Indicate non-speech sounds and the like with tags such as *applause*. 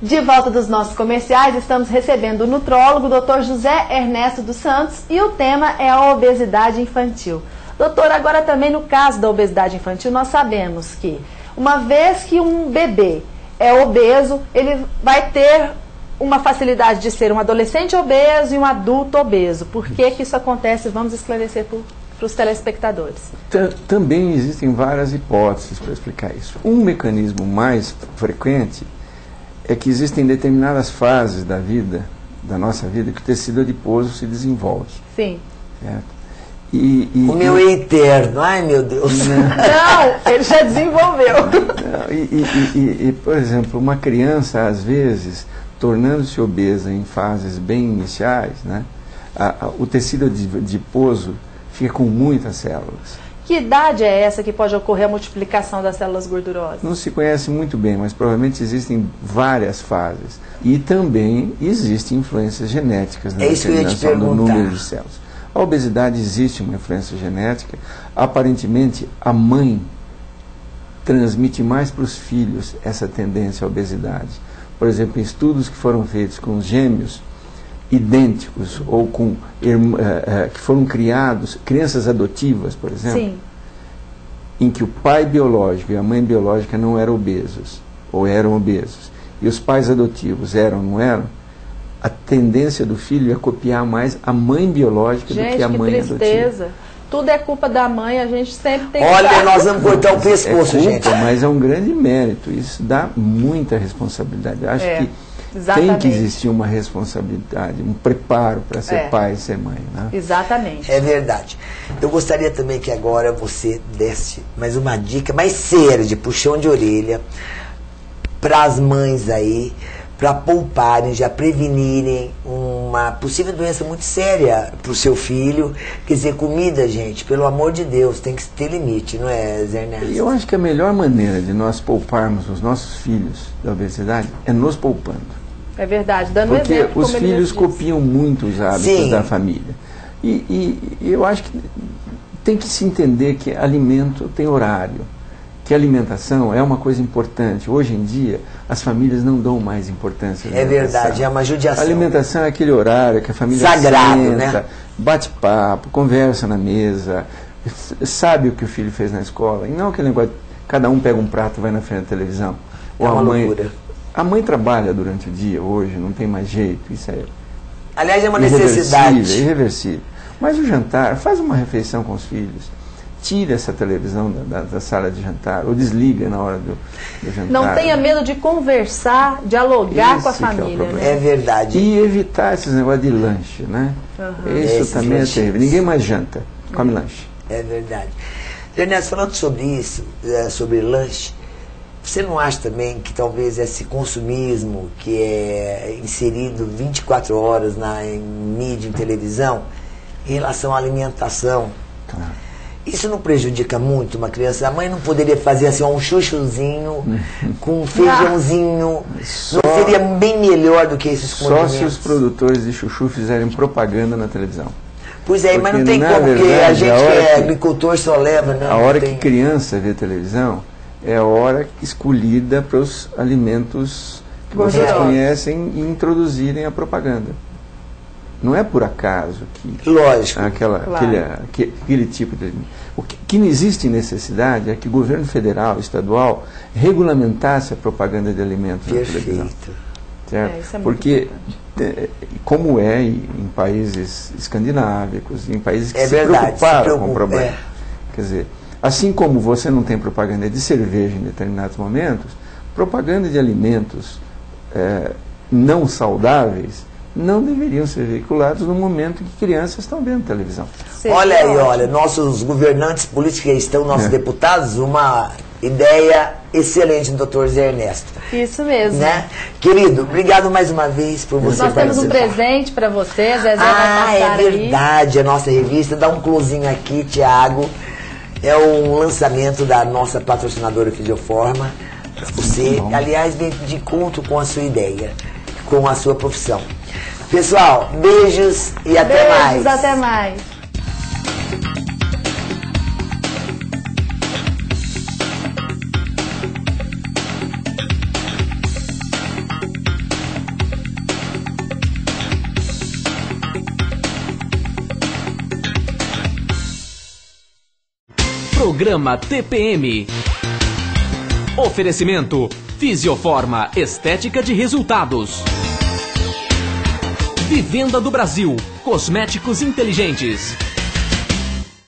De volta dos nossos comerciais, estamos recebendo o nutrólogo Dr. José Ernesto dos Santos e o tema é a obesidade infantil. Doutor, agora também no caso da obesidade infantil, nós sabemos que uma vez que um bebê é obeso, ele vai ter uma facilidade de ser um adolescente obeso e um adulto obeso. Por que, que isso acontece? Vamos esclarecer para os telespectadores. Também existem várias hipóteses para explicar isso. Um mecanismo mais frequente é que existem determinadas fases da vida, da nossa vida, que o tecido adiposo se desenvolve. Sim. Certo? E, e, o meu é eterno, ai meu Deus. Não, não ele já desenvolveu. Não, e, e, por exemplo, uma criança, às vezes, tornando-se obesa em fases bem iniciais, né, a, a, o tecido adiposo fica com muitas células. Que idade é essa que pode ocorrer a multiplicação das células gordurosas? Não se conhece muito bem, mas provavelmente existem várias fases. E também existem influências genéticas na é determinação do número de células. A obesidade existe uma influência genética. Aparentemente, a mãe transmite mais para os filhos essa tendência à obesidade. Por exemplo, em estudos que foram feitos com gêmeos, idênticos ou com uh, uh, que foram criados, crianças adotivas, por exemplo, Sim. em que o pai biológico e a mãe biológica não eram obesos, ou eram obesos, e os pais adotivos eram, não eram, a tendência do filho é copiar mais a mãe biológica gente, do que a que mãe tristeza. adotiva. Tudo é culpa da mãe, a gente sempre tem Olha, que nós vamos cortar o pescoço, é culpa, gente. Mas é um grande mérito. Isso dá muita responsabilidade. Acho É. que Exatamente. tem que existir uma responsabilidade, um preparo para ser É. pai e ser mãe. Né? Exatamente. É verdade. Eu gostaria também que agora você desse mais uma dica mais séria, de puxão de orelha, para as mães aí, para pouparem, já prevenirem uma possível doença muito séria para o seu filho. Quer dizer, comida, gente, pelo amor de Deus, tem que ter limite, não é, Zé Ernesto? E eu acho que a melhor maneira de nós pouparmos os nossos filhos da obesidade é nos poupando. É verdade, dando Porque exemplo. os como ele filhos copiam muito os hábitos Sim. da família. E, e- e eu acho que tem que se entender que alimento tem horário, que alimentação é uma coisa importante. Hoje em dia, as famílias não dão mais importância É verdade, é uma judiação. A alimentação é aquele horário que a família Sagrado, senta, né? bate papo, conversa na mesa, sabe o que o filho fez na escola. E não aquele negócio, cada um pega um prato e vai na frente da televisão. É uma a mãe, loucura. a mãe trabalha durante o dia hoje, não tem mais jeito, isso é Aliás, é uma irreversível, necessidade. irreversível. Mas o jantar, faz uma refeição com os filhos. Tira essa televisão da, da- da sala de jantar, ou desliga na hora do, do jantar. Não tenha medo de conversar, dialogar com a Esse é o família. problema. né? É verdade. E evitar esses negócios de lanche, né? Isso Esses também é terrível. Ninguém mais janta, come lanche. É verdade. Ernesto, falando sobre isso, eh, sobre lanche, você não acha também que talvez esse consumismo que é inserido 24 horas na, em mídia, em televisão, em relação à alimentação, Claro. Isso não prejudica muito uma criança? A mãe não poderia fazer assim um chuchuzinho *laughs* com um feijãozinho? Só- Não seria bem melhor do que esses Só condimentos? se os produtores de chuchu fizerem propaganda na televisão. Pois é, mas não Porque, tem como, porque a verdade, gente a que é que- agricultor só leva, né? A hora Não tem- que criança vê televisão é a hora escolhida para os alimentos que vocês Gordurosos. conhecem e introduzirem a propaganda. Não é por acaso que Lógico. aquela, Claro. aquele, aque- aquele tipo de. O que, que não existe necessidade é que o governo federal, estadual, regulamentasse a propaganda de alimentos na televisão. Perfeito. Certo? É, isso é Porque, eh, como é em países escandinávicos, em países que É se verdade, se preocuparam com preocupa, o problema. é. Quer dizer, assim como você não tem propaganda de cerveja em determinados momentos, propaganda de alimentos eh, não saudáveis não deveriam ser veiculados no momento em que crianças estão vendo televisão. Seria olha aí, olha, nossos governantes políticos que estão, nossos É. deputados, uma ideia excelente do Dr. Zé Ernesto. Isso mesmo. Né? Querido, obrigado mais uma vez por você Nós temos um presente para você, Zezé Ah, vai é passar aí. verdade, a nossa revista. Dá um closinho aqui, Tiago. É um lançamento da nossa patrocinadora Fisioforma. Pra você, aliás, vem de conto com a sua ideia, com a sua profissão. Pessoal, beijos e até beijos, mais. Beijos, até mais. Programa TPM. Oferecimento Fisioforma Estética de Resultados. Vivenda do Brasil. Cosméticos inteligentes.